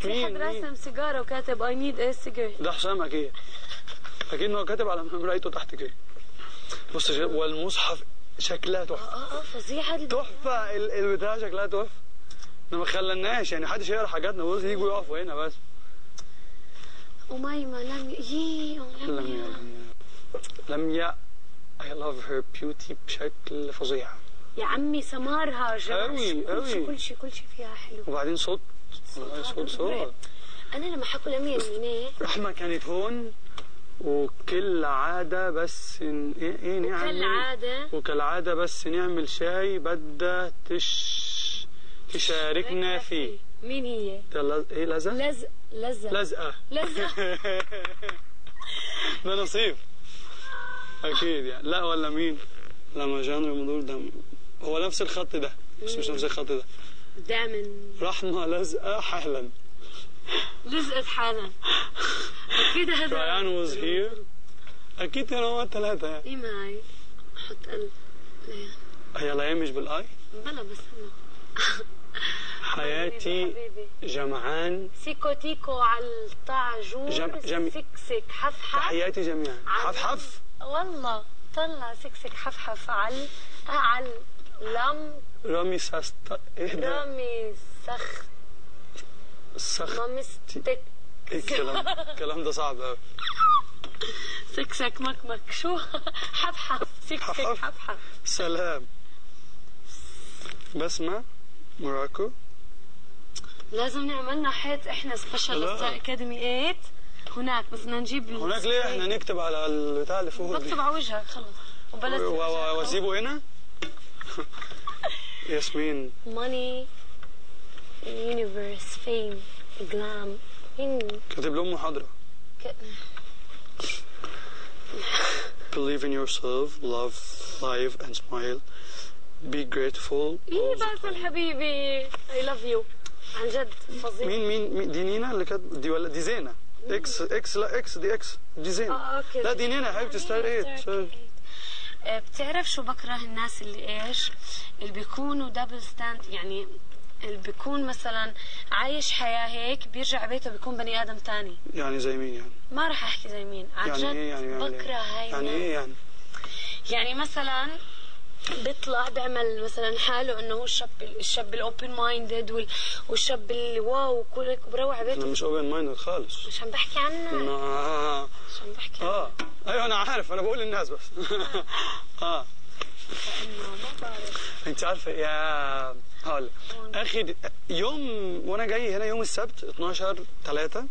في حد؟ راسم سيجارة وكاتب اي نيد إيه سيجار ده حسام أكيد. أكيد انه كاتب على مرايته تحت كده. بص والمصحف شكلها تحفة. آه آه فظيع هذا تحفة. ال- البتاع شكلها تحفة. إحنا ما خلناش يعني حدش يقرأ حاجاتنا. بص يجوا يقفوا هنا بس. أميمة لم. يي لم لم يا. ي... لم يأ. I love her beauty بشكل فظيع. يا عمي سمارها جمال كل شيء كل شيء فيها حلو. وبعدين صوت صوت أنا لما حكوا لمية من هيك رحمة كانت هون وكل عادة بس ن- إيه إيه نعمل كالعادة وكالعادة بس نعمل شاي بدها تش تشاركنا فيه. مين هي؟ لز... إيه لزق؟ لزق لزق لزقة. لزق ده نصيب أكيد يعني. لا ولا مين؟ لما جان رمضان ده هو نفس الخط ده بس مش نفس الخط ده. دائما. رحمة لزقة حالا. لزقت حالها أكيد هذا ريان was here. أكيد كانوا هم ثلاثة يعني إيه معي حط قلب ليه هي لا مش بالآي؟ بلا بس أنا حياتي. جمعان سيكو تيكو على الطعجور جم- جمي- سكسك حفحف تحياتي جميعا. حف حف. والله طلع سكسك حفحف على على لم رامي ساست رامي سخ السخ مامستك إيه الكلام الكلام ده صعب قوي سكسك مكمك شو؟ حفحف سكسك حفحف. حفحف سلام. بسمة. موراكو لازم نعملنا حيط. إحنا سبيشال. اكاديمي 8 هناك. بس بدنا نجيب هناك ليه؟ إحنا نكتب على البتاع اللي فوق بكتب على وجهك. خلص. وبلش وأسيبه هنا؟ ياسمين ماني يونيفرس فيم جلام مين كاتب لهم محاضرة ك- Believe in yourself, love life and smile. Be grateful. إيه all the باسل time. حبيبي اي لاف يو عن جد فظيع مين مين مين دي نينا اللي كانت دي ولا دي زينة إكس إكس لا إكس دي إكس دي زينة آه أوكي لا دي نينا حبيبتي ستار ايت سوري. آه، بتعرف شو بكره الناس اللي إيش؟ اللي بيكونوا دبل ستاند يعني اللي بيكون مثلا عايش حياة هيك بيرجع بيته بيكون بني آدم تاني. يعني زي مين يعني؟ ما راح أحكي زي مين. عن يعني جد إيه يعني يعني؟ بكره هاي يعني. إيه يعني؟ يعني مثلا بيطلع بيعمل مثلا حاله إنه هو الشاب الشاب ال open minded والشاب اللي wow كل بروح بيته. مش open minded خالص. مش عم بحكي عنك آه. مش عم بحكي عنك آه أيوه أنا عارف أنا بقول للناس بس. آه. ما أنت عارفة يا هقول أخي د- يوم وأنا جاي هنا يوم السبت 12 3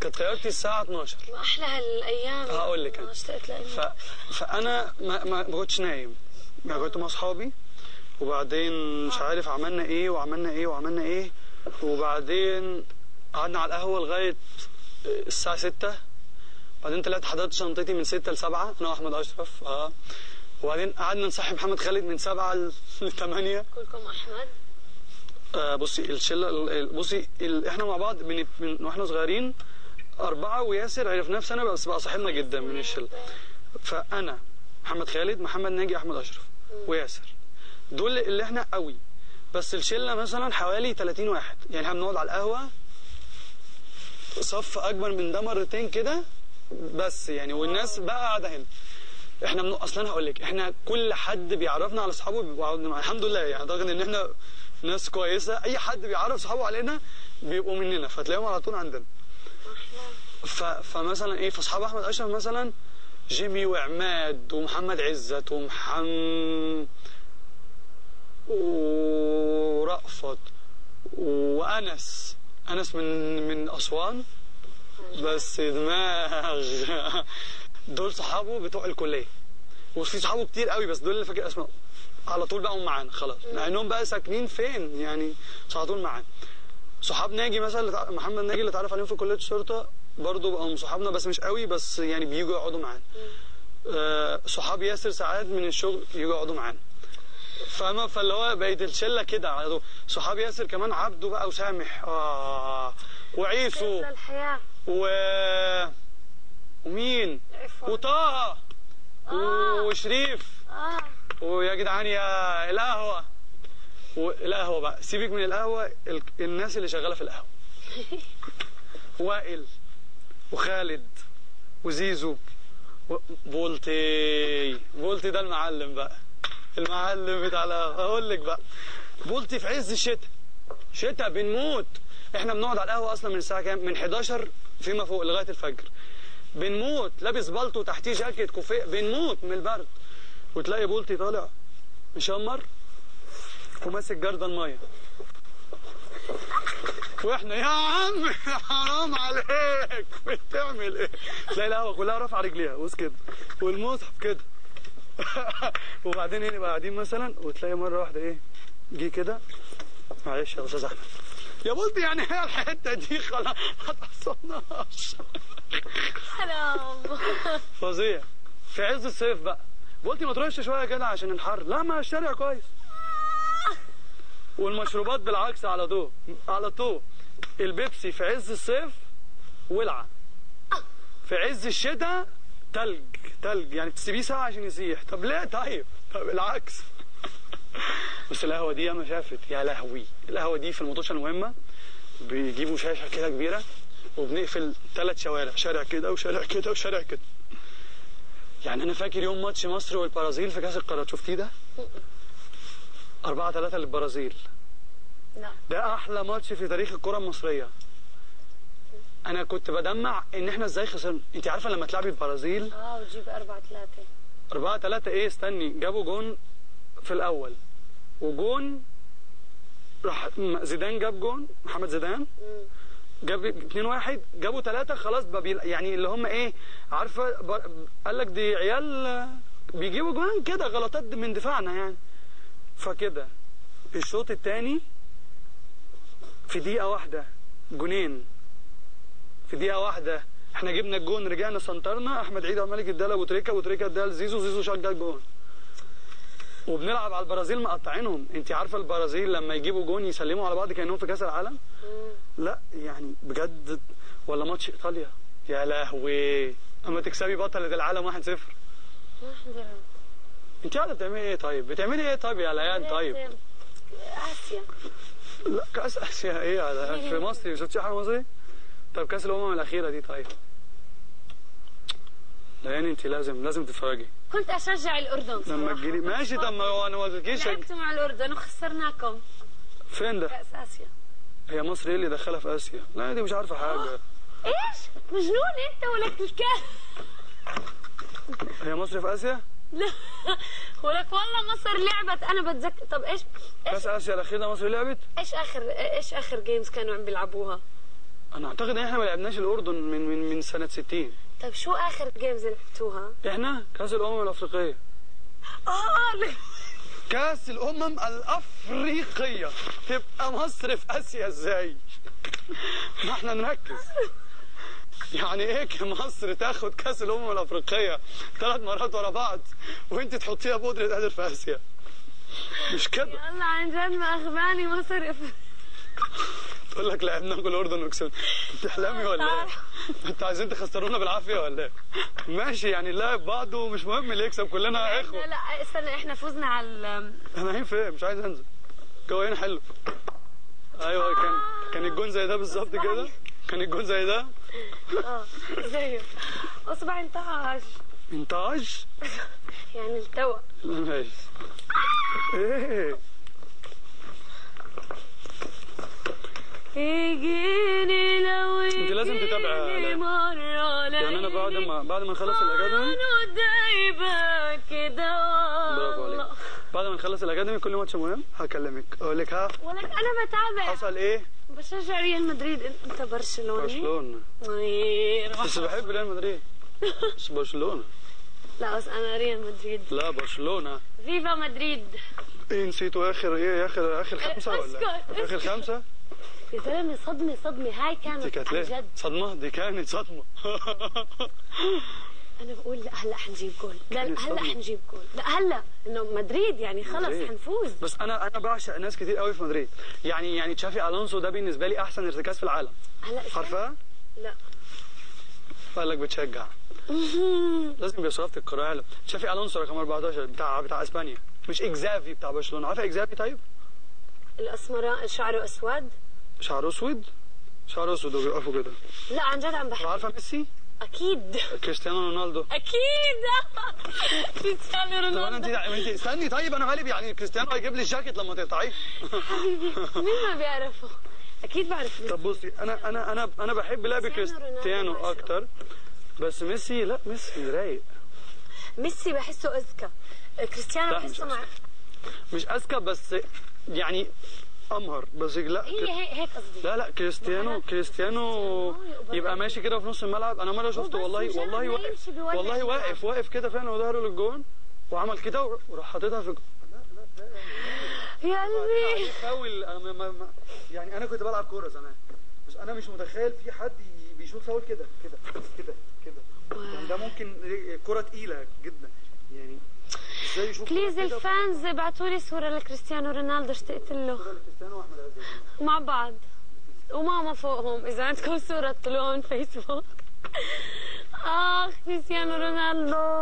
كانت طيارتي الساعة 12 ما أحلى هالأيام. هقول لك أنا. اشتقت ف... فأنا ما ما ما كنتش نايم. يعني كنت مع أصحابي وبعدين مش عارف عملنا إيه وعملنا إيه وعملنا إيه وبعدين قعدنا على القهوة لغاية الساعة 6 بعدين طلعت حضرت شنطتي من 6 ل 7 أنا وأحمد أشرف آه. وبعدين قعدنا نصحي محمد خالد من 7 ل 8 كلكم أحمد؟ آه بصي الشلة ال- ال- بصي ال... إحنا مع بعض من من وإحنا صغيرين أربعة وياسر عرفناه في سنه بس بقى صاحبنا جدا من الشلة. فأنا محمد خالد محمد ناجي أحمد أشرف وياسر. دول اللي إحنا قوي. بس الشلة مثلا حوالي 30 واحد. يعني إحنا بنقعد على القهوة صف أكبر من ده مرتين كده بس يعني والناس بقى قاعدة هنا. إحنا من... أصلا هقول لك إحنا كل حد بيعرفنا على اصحابه بيبقوا. الحمد لله يعني أعتقد إن إحنا ناس كويسة. أي حد بيعرف صحابه علينا بيبقوا مننا فتلاقيهم على طول عندنا. ف... فمثلا إيه فاصحاب أحمد أشرف مثلا جيمي وعماد ومحمد عزت ومحمد ورأفت وأنس. أنس من من أسوان. بس دماغ. دول صحابه بتوع الكلية. وفي صحابه كتير قوي بس دول اللي فاكر أسمائهم. على طول بقوا معانا خلاص. مع إنهم بقى ساكنين فين؟ يعني على طول معانا. صحاب ناجي مثلا محمد ناجي اللي اتعرف عليهم في كلية الشرطه برضه بقوا صحابنا بس مش قوي بس يعني بييجوا يقعدوا معانا. آه، صحاب ياسر ساعات من الشغل يجوا يقعدوا معانا. فاهمة؟ فاللي هو بقت الشلة كده على طول. صحاب ياسر كمان عبده بقى وسامح. آه وعيسو. و ومين. وطه. آه. وشريف. آه. ويا جدعان يا القهوة. والقهوة بقى. سيبك من القهوة ال... الناس اللي شغالة في القهوة. وائل وخالد وزيزو و- بولتي. بولتي ده المعلم بقى. المعلم بتاع القهوة. أقول لك بقى. بولتي في عز الشتاء. شتاء بنموت. إحنا بنقعد على القهوة أصلا من الساعة كام؟ من 11 فيما فوق لغاية الفجر. بنموت لابس بالطو تحتيه جاكيت كوفيه بنموت من البرد. وتلاقي بولتي طالع مشمر وماسك جردل مية. وإحنا يا عم حرام عليك بتعمل إيه؟ تلاقي القهوة كلها رافعة رجليها بص كده والمصحف كده. وبعدين إيه نبقى قاعدين مثلا وتلاقي مرة واحدة إيه جه كده. معلش يا أستاذ أحمد. يا بولتي يعني هي الحتة دي خلاص ما تعصبناش حرام. فظيع. في عز الصيف بقى. بولتي ما ترش شوية كده عشان الحر. لا ما الشارع كويس. والمشروبات بالعكس على طول. على طول. البيبسي في عز الصيف ولعه في عز الشتاء تلج. تلج. يعني تسيبيه ساعة عشان يسيح. طب ليه؟ طيب. طب العكس. بس القهوة دي ياما شافت يا لهوي. القهوة دي في المطوشة المهمة بيجيبوا شاشه كده كبيرة وبنقفل ثلاث شوارع شارع كده وشارع كده وشارع كده. يعني أنا فاكر يوم ماتش مصر والبرازيل في كأس القارات شفتيه ده؟ 4 3 للبرازيل. لا. ده أحلى ماتش في تاريخ الكرة المصرية. أنا كنت بدمع إن إحنا إزاي خسرنا. أنت عارفة لما تلعبي البرازيل آه وتجيب أربعة ثلاثة 4 3 إيه؟ استني جابوا جون في الأول. وجون راح زيدان جاب جون محمد زيدان. جاب 2 1 جابوا ثلاثة خلاص يعني اللي هم إيه عارفة قال لك دي عيال بيجيبوا جوان كده غلطات من دفاعنا يعني. فكده الشوط الثاني في دقيقة واحدة جونين. في دقيقة واحدة إحنا جبنا الجون رجعنا سنترنا أحمد عيد عمال اداها ابو تريكة أبو تريكة اداها لزيزو زيزو شجع الجون وبنلعب على البرازيل مقطعينهم. انت عارفة البرازيل لما يجيبوا جون يسلموا على بعض كأنهم في كأس العالم؟ لا يعني بجد ولا ماتش إيطاليا. يا لهوي. أما تكسبي بطلة العالم 1-0 ما حضرها انت قاعدة بتعملي إيه طيب؟ بتعملي إيه طيب يا ليان طيب؟ آسيا. لا كأس آسيا. إيه في مصر؟ شفتي حاجة مصري؟ طب كأس الأمم الأخيرة دي طيب. ليان انت لازم لازم تتفرجي كنت أشجع الأردن. لما صراحة. تجيلي ماشي طب ما هو أنا ما قلتلكيش لعبتوا مع الأردن وخسرناكم. فين ده؟ كأس آسيا. هي مصر إيه اللي دخلها في آسيا. لا دي مش عارفة حاجة. إيش؟ مجنون أنت ولك الكلب هي مصر في آسيا؟ لا. ولك والله مصر لعبت. أنا بتذكر طب إيش إيش كأس آسيا الأخير ده مصر لعبت؟ إيش اخر إيش آخر games كانوا عم بيلعبوها؟ أنا أعتقد إن إحنا ما لعبناش الأردن من من من سنة 60 طيب شو آخر games لعبتوها؟ إحنا؟ كأس الأمم الأفريقية. آه. كأس الأمم الأفريقية. تبقى مصر في آسيا إزاي؟ ما إحنا نركز. يعني إيه ك- مصر تاخد كأس الأمم الأفريقية ثلاث مرات ورا بعض وأنت تحطيها بقدرة قادر في آسيا؟ مش كده. الله عن جد ما أخباني مصر تقول لك لعبناكم الأردن وكسبنا. بتحلمي ولا إيه؟ أنتوا عايزين تخسرونا بالعافية ولا إيه؟ ماشي يعني نلاعب بعض ومش مهم اللي يكسب كلنا لا إخوة. لا استنى إحنا فزنا على أنا هين فين؟ مش عايز أنزل. جو هنا حلو. أيوه كان كان الجون زي ده بالظبط كده؟ كان الجون زي ده؟ آه زيه اصبع انتعش. انتاج يعني التوى ماشي. إيه؟ يجيني لو انت لازم. مرة يعني أنا بعد ما بعد ما نخلص الاكاديمي أنا دايبة كده برافو عليك. بعد ما نخلص الأكاديمي كل ماتش مهم؟ هكلمك. أقول لك ها؟ ولك أنا بتابع. حصل إيه؟ بشجع ريال مدريد. انت برشلوني. برشلونة. طيب. بس بحب ريال مدريد. بس برشلونة. لا بس أنا ريال مدريد. لا برشلونة. viva مدريد. إيه نسيتوا اخر إيه اخر آخر خمسة ولا اسكت، آخر خمسة؟ يا زلمة صدمة صدمة. هاي دي كانت عن جد. صدمة؟ دي كانت صدمة. أنا بقول لا هلأ حنجيب جول. لا هلأ. حنجيب جول. لا هلأ. إنه مدريد يعني خلص مدريد. حنفوز. بس أنا أنا بعشق ناس كتير قوي في مدريد. يعني يعني تشافي ألونسو ده بالنسبة لي أحسن ارتكاز في العالم. هلأ. عارفاه لا. قال لك بتشجع. لازم يبقى صرافه القراءه تشافي ألونسو رقم 14 بتاع بتاع إسبانيا. مش إكزافي بتاع برشلونة. عارفة إكزافي طيب؟ الاسمراء شعره أسود. شعره أسود؟ شعر أسود وبيقفوا كده. لا عن جد عم بحكي. عارفة ميسي؟ أكيد. كريستيانو رونالدو. أكيد. كريستيانو طب أنا رونالدو. انت استني طيب أنا مالي يعني كريستيانو هيجيب لي الجاكيت لما تقطعيه. حبيبي مين ما بيعرفه؟ أكيد بعرف. طب بصي أنا أنا أنا أنا بحب لعب كريستيانو رونالدو. أكتر. بس ميسي لا ميسي رايق. ميسي بحسه أذكى. كريستيانو لا، مش بحسه مع مش أذكى بس يعني أمهر. بس لا هي هيك هيك قصدي لا لا كريستيانو كريستيانو يبقى ماشي كده في نص الملعب. أنا مرة شفته والله والله واقف والله. واقف واقف كده فعلا وظهره للجون وعمل كده وراح حاططها في يا قلبي. فاول. أنا ما- ما- ما- يعني أنا كنت بلعب كورة زمان. بس أنا مش متخيل في حد بيشوط فاول كده. كده كده كده. يعني ده ممكن كرة تقيلة جدا. يعني please ال fans ابعتوا لي صورة لكريستيانو رونالدو اشتقت له. مع بعض. وماما فوقهم. إذا عندكم صورة طلعوا فيسبوك اخ كريستيانو رونالدو.